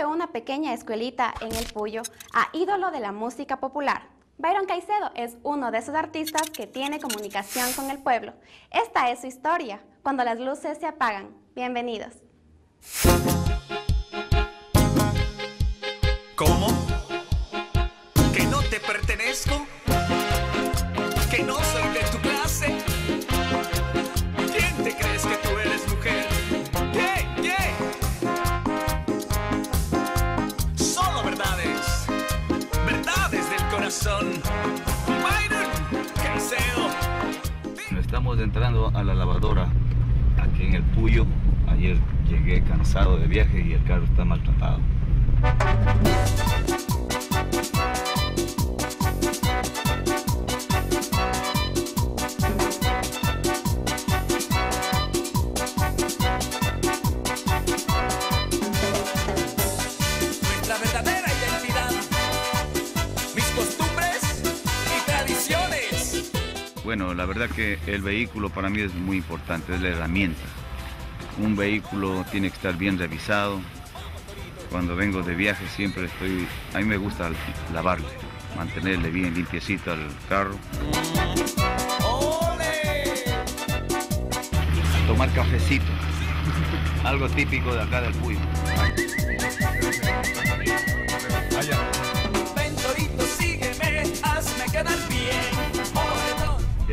de una pequeña escuelita en El Puyo a ídolo de la música popular. Byron Caicedo es uno de esos artistas que tiene comunicación con el pueblo. Esta es su historia, cuando las luces se apagan. Bienvenidos. ¿Cómo? ¿Que no te pertenezco? Entrando a la lavadora aquí en el Puyo. Ayer llegué cansado de viaje y el carro está maltratado. Que el vehículo para mí es muy importante, es la herramienta. Un vehículo tiene que estar bien revisado. Cuando vengo de viaje siempre estoy, a mí me gusta lavarle, mantenerle bien limpiecito al carro. Tomar cafecito, algo típico de acá del Puyo. Ven Torito, sígueme, hazme quedar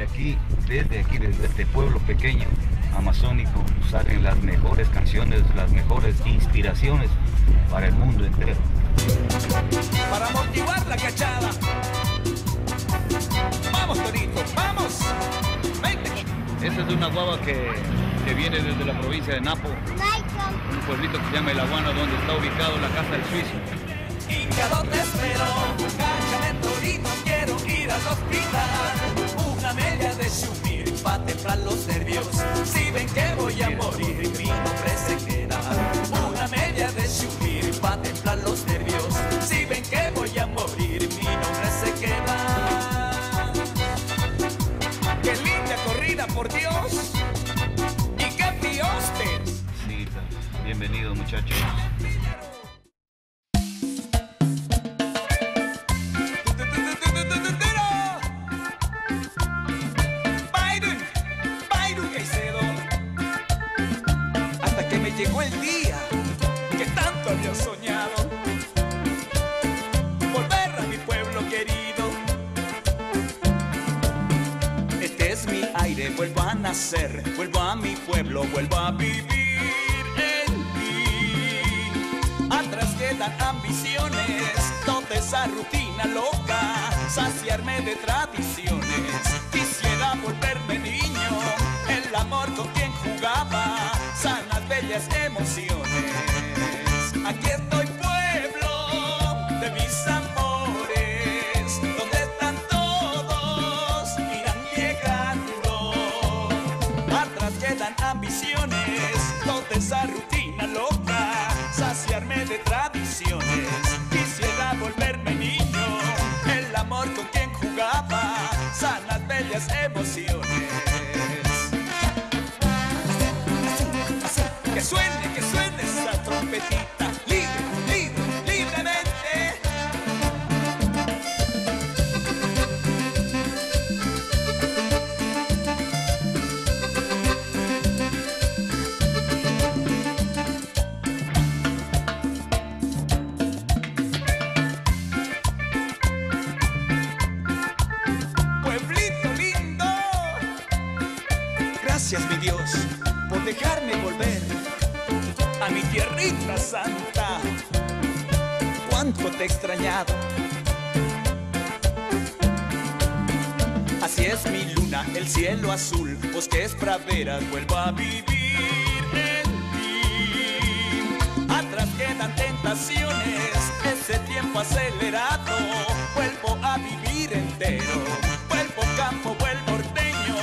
aquí, desde aquí, desde este pueblo pequeño, amazónico, salen las mejores canciones, las mejores inspiraciones para el mundo entero. para amortiguar la cachada. Vamos, Torito, vamos. Vente. Esa es una guava que, que viene desde la provincia de Napo, un pueblito que se llama El Aguano, donde está ubicado la casa del suizo. Hincado te espero, cáchame Torito, quiero ir al hospital. Una media de sumir pa' templar los nervios. Si ven que voy a morir, mi nombre se queda. Una media de sumir pa' templar los nervios. Si ven que voy a morir, mi nombre se queda. Qué linda corrida, por Dios. Y qué piostes. Sí, bienvenidos muchachos. Bellas emociones. Aquí estoy pueblo de mis amores, donde están todos, irán llegando. Atrás quedan ambiciones, toda esa rutina loca, saciarme de tradiciones. Quisiera volverme niño, el amor con quien jugaba, sanas bellas emociones. Por dejarme volver a mi tierrita santa. Cuánto te he extrañado. Así es mi luna, el cielo azul, bosques, praderas, vuelvo a vivir en ti. Atrás quedan tentaciones, ese tiempo acelerado, vuelvo a vivir entero. Vuelvo campo, vuelvo ordeño,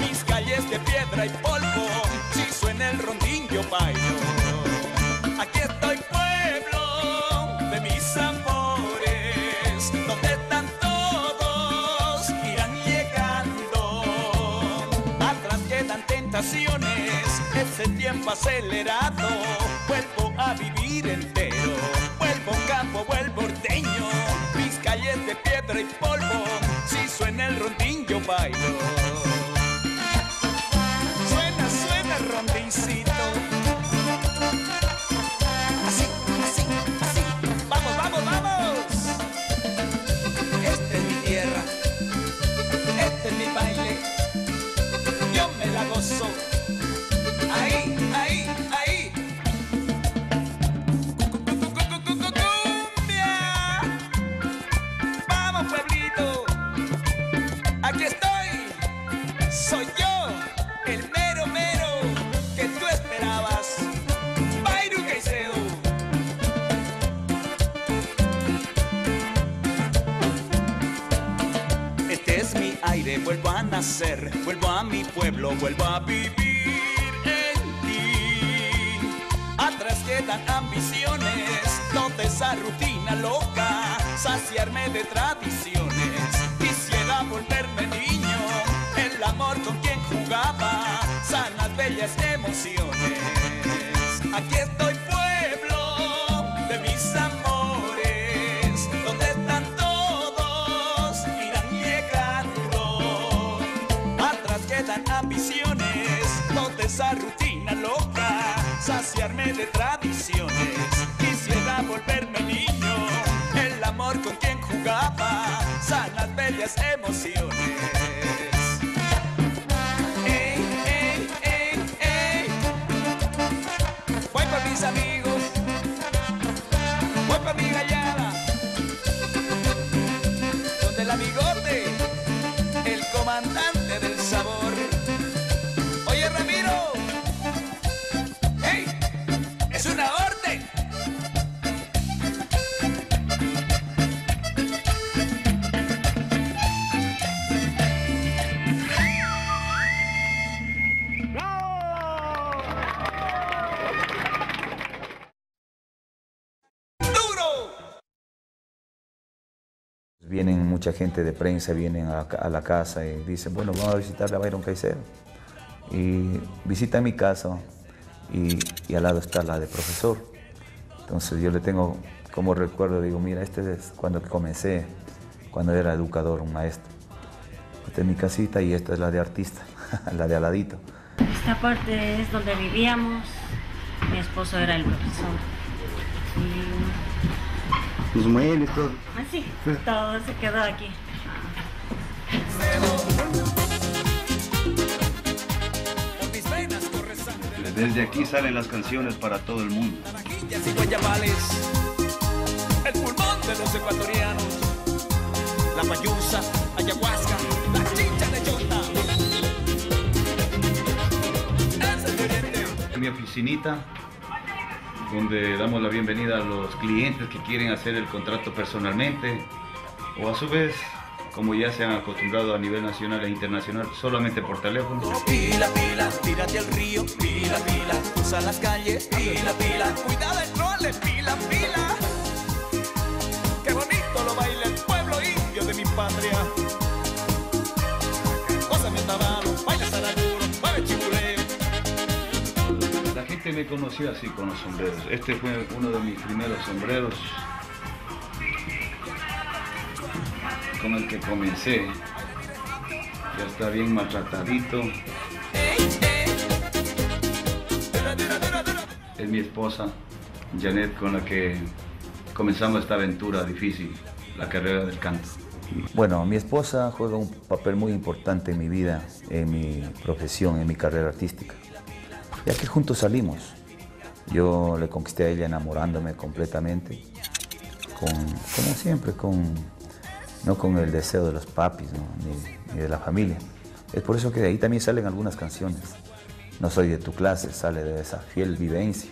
mis calles de piedra y polvo, limpio baño. Aquí estoy pueblo de mis amores, donde están todos, irán llegando. Atrás quedan tentaciones, ese tiempo acelerado, vuelvo a vivir entero. Vuelvo campo, vuelvo ordeño, mis calles de piedra y polvo, si suena el rondín yo bailo. Saciarme de tradiciones. Quisiera volverme niño, el amor con quien jugaba, sanas bellas emociones. Aquí estoy pueblo de mis amores, donde están todos, irán llegando. Atrás quedan ambiciones, toda esa rutina loca, saciarme de tradiciones. Quisiera volverme niño, bellas emociones. Mucha gente de prensa, vienen a, la casa y dicen, bueno, vamos a visitar a Byron Caicedo. Y visitan mi casa y, y al lado está la de profesor. Entonces yo le tengo como recuerdo, digo, mira, este es cuando comencé, cuando era educador, un maestro. Esta es mi casita y esta es la de artista, la de aladito. Esta parte es donde vivíamos. Mi esposo era el profesor. Los muebles, todo. así, todo se quedó aquí. Desde aquí salen las canciones para todo el mundo. Y guayabales, el pulmón de los ecuatorianos, la payusa, ayahuasca, la chicha de. En mi oficinita, donde damos la bienvenida a los clientes que quieren hacer el contrato personalmente, o a su vez, como ya se han acostumbrado a nivel nacional e internacional, solamente por teléfono. Pila, pila, tírate al río, pila, pila, usa las calles, pila, pila, cuidado el trole, pila, pila. Me conoció así con los sombreros. Este fue uno de mis primeros sombreros con el que comencé. Ya está bien maltratadito. Es mi esposa, Janet, con la que comenzamos esta aventura difícil, la carrera del canto. Bueno, mi esposa juega un papel muy importante en mi vida, en mi profesión, en mi carrera artística. Ya que juntos salimos. Yo le conquisté a ella enamorándome completamente, como siempre, con, no con el deseo de los papis ni de la familia. Es por eso que de ahí también salen algunas canciones. No soy de tu clase, sale de esa fiel vivencia.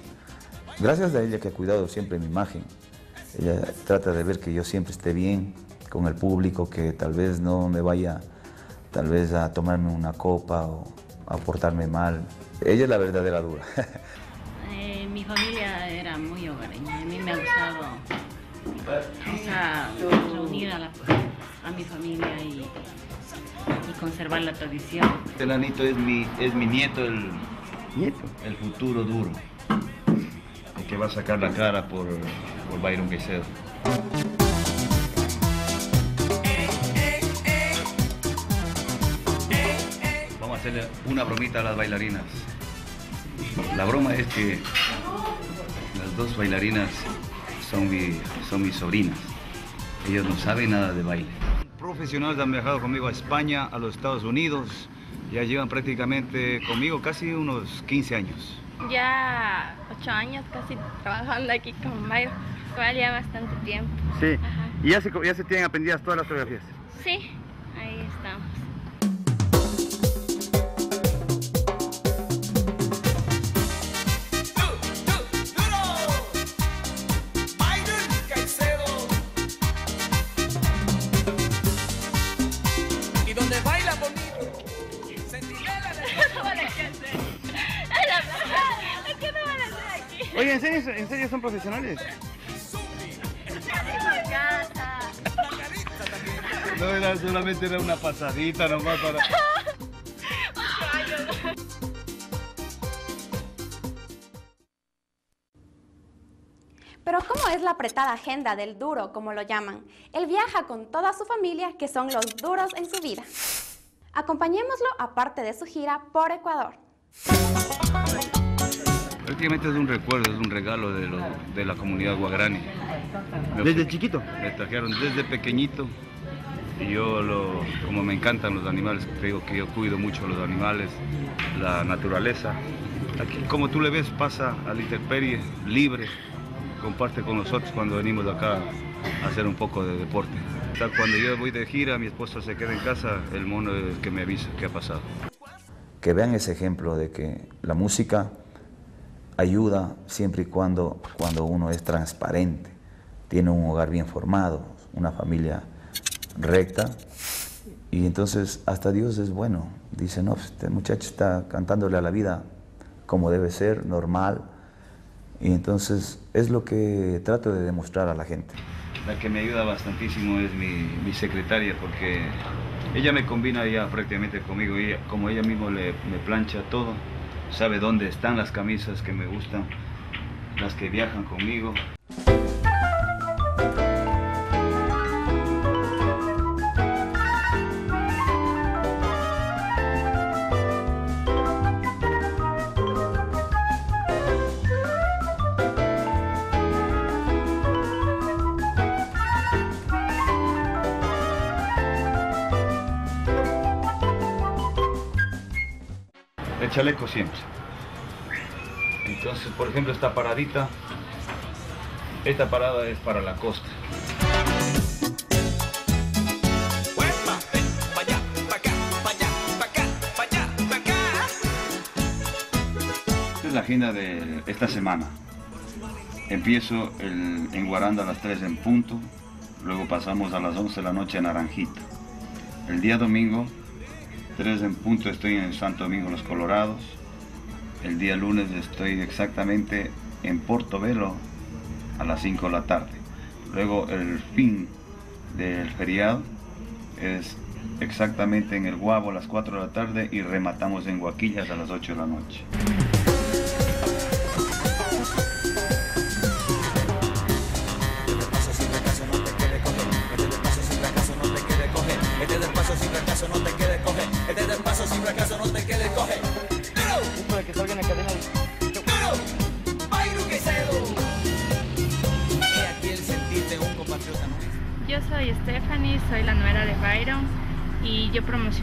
Gracias a ella que ha cuidado siempre mi imagen. Ella trata de ver que yo siempre esté bien con el público, que tal vez no me vaya tal vez a tomarme una copa o a portarme mal. Ella es la verdadera dura. Eh, mi familia era muy hogareña. A mí me ha gustado o sea, reunir a, la- a mi familia y, y conservar la tradición. Este nanito es mi, es mi nieto, el, Nieto. el futuro duro, el que va a sacar la cara por, por Byron Caicedo. Vamos a hacerle una bromita a las bailarinas. La broma es que las dos bailarinas son, mi- son mis sobrinas. Ellos no saben nada de baile. Profesionales han viajado conmigo a España, a los Estados Unidos. Ya llevan prácticamente conmigo casi unos 15 años. Ya ocho años casi trabajando aquí con. Igual ya bastante tiempo. Sí. Ajá. Y ya se, ya se tienen aprendidas todas las coreografías. Sí, ¿en serio, ¿en serio son profesionales? No era solamente era una pasadita nomás para. Pero ¿cómo es la apretada agenda del duro, como lo llaman? Él viaja con toda su familia, que son los duros en su vida. Acompañémoslo a parte de su gira por Ecuador. Prácticamente es un recuerdo, es un regalo de, lo- de la comunidad guagrani. Me ¿Desde chiquito? Me trajeron desde pequeñito y yo, lo, como me encantan los animales, te digo que yo cuido mucho los animales, la naturaleza. Aquí, como tú le ves, pasa a la intemperie, libre, comparte con nosotros cuando venimos de acá a hacer un poco de deporte. Cuando yo voy de gira, mi esposa se queda en casa, el mono es el que me avisa qué ha pasado. Que vean ese ejemplo de que la música ayuda siempre y cuando, cuando uno es transparente, tiene un hogar bien formado, una familia recta, y entonces hasta Dios es bueno. Dice, no, este muchacho está cantándole a la vida como debe ser, normal, y entonces es lo que trato de demostrar a la gente. La que me ayuda bastantísimo es mi, mi secretaria porque ella me combina ya prácticamente conmigo. Ella, como ella misma le, me plancha todo, sabe dónde están las camisas que me gustan, las que viajan conmigo. Chaleco siempre. Entonces, por ejemplo, esta paradita, esta parada es para la costa. Esta es la agenda de esta semana. Empiezo el- en Guaranda a las 3 en punto, luego pasamos a las 11 de la noche en Naranjita. El día domingo, 3 en punto, estoy en Santo Domingo, Los Colorados. El día lunes estoy exactamente en Portobelo a las 5 de la tarde. Luego el fin del feriado es exactamente en el Guabo a las 4 de la tarde y rematamos en Guaquillas a las 8 de la noche.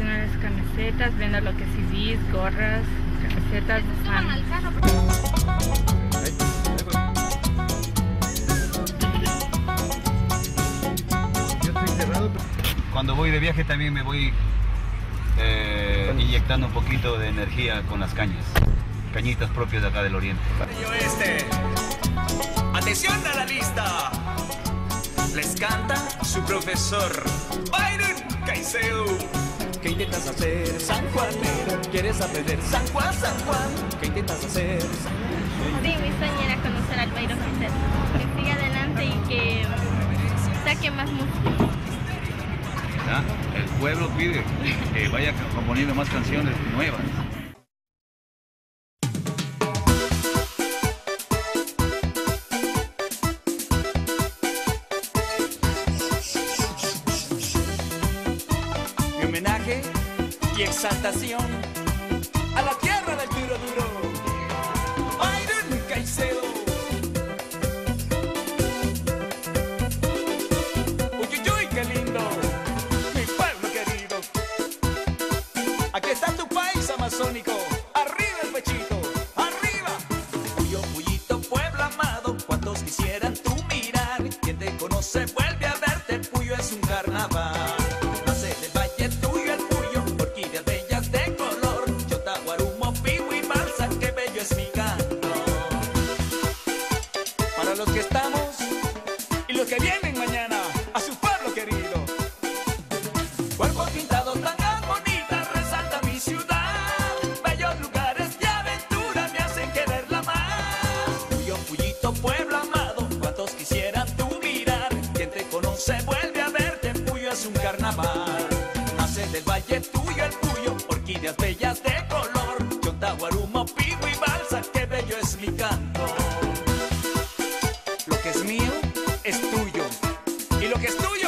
Las camisetas, vendo lo que es CDs, gorras, camisetas Cuando voy de viaje también me voy eh, inyectando un poquito de energía con las cañas. Cañitas propias de acá del oriente. Y oeste. Atención a la lista. Les canta su profesor Byron Caicedo. ¿Qué intentas hacer, San Juanero? ¿Quieres aprender San Juan, San Juan? ¿Qué intentas hacer? Sí, mi sueño era conocer al Byron Caicedo. Que siga adelante y que saque más música. ¿Ah? El pueblo pide que vaya componiendo más canciones nuevas. A la tierra del duro duro. Byron Caicedo. Uy, uy, uy, qué lindo. Mi pueblo querido. Aquí está tu país amazónico. lo que es tuyo.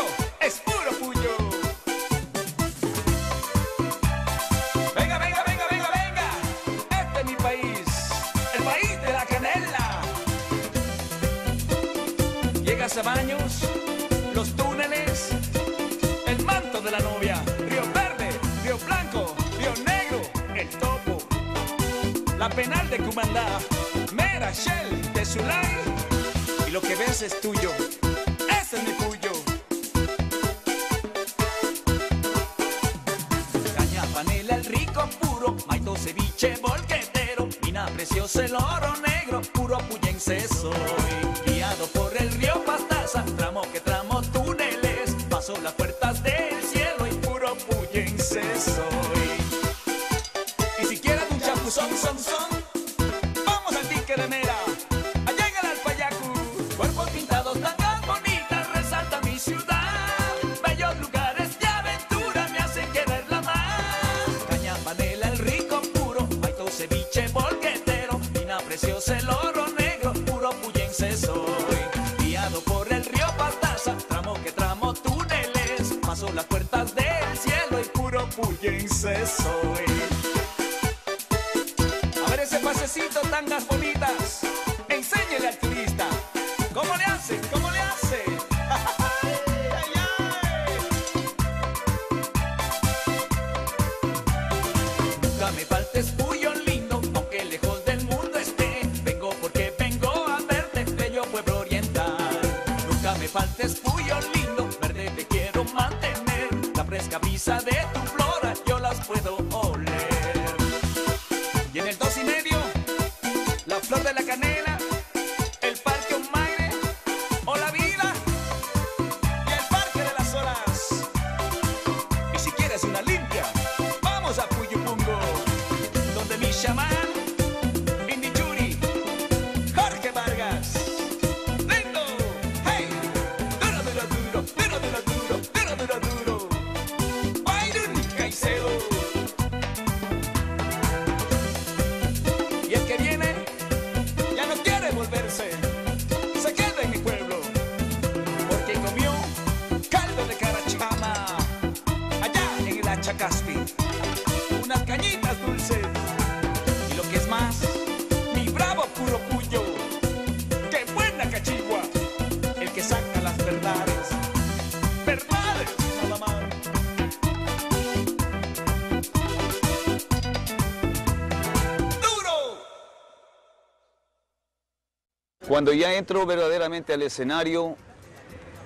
Cuando ya entro verdaderamente al escenario,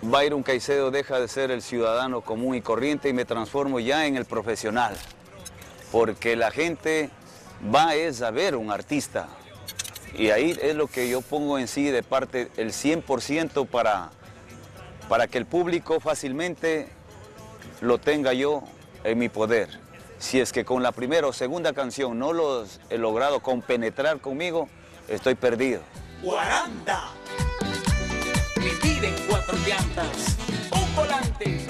Byron Caicedo deja de ser el ciudadano común y corriente y me transformo ya en el profesional, porque la gente va es a ver un artista. Y ahí es lo que yo pongo en sí de parte el 100% para, para que el público fácilmente lo tenga yo en mi poder. Si es que con la primera o segunda canción no los he logrado compenetrar conmigo, estoy perdido. 40. Mi en cuatro llantas, un volante.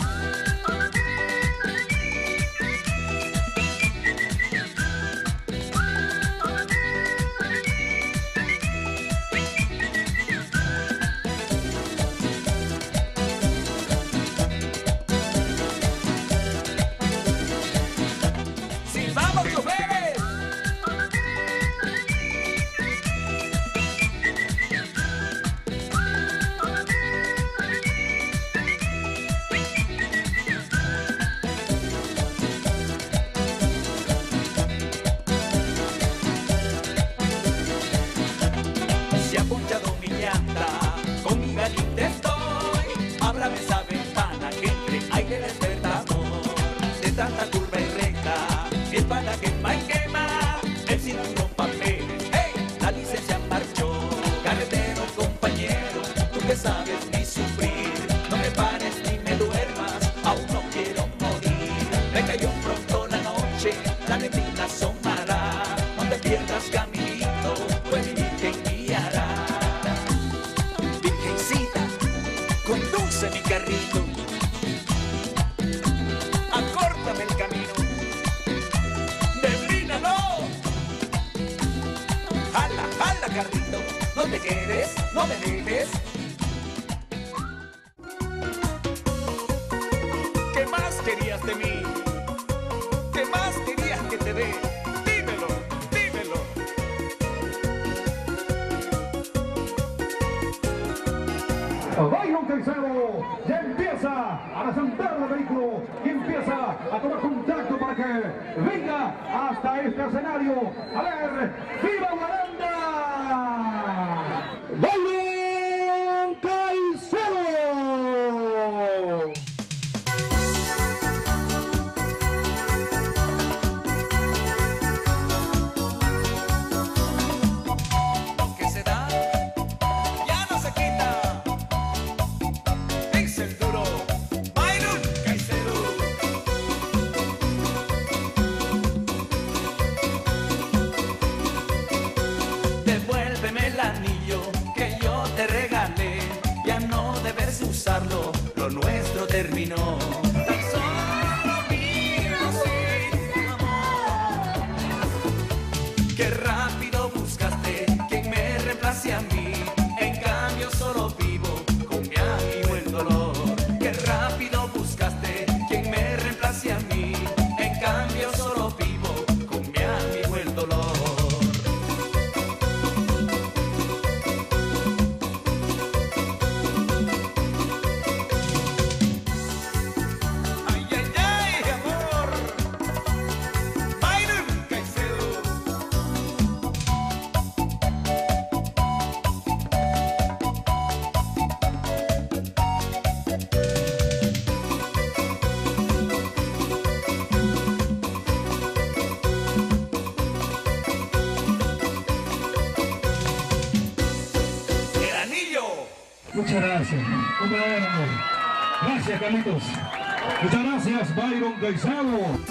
Gracias. Carlitos. Muchas gracias, Byron Caicedo.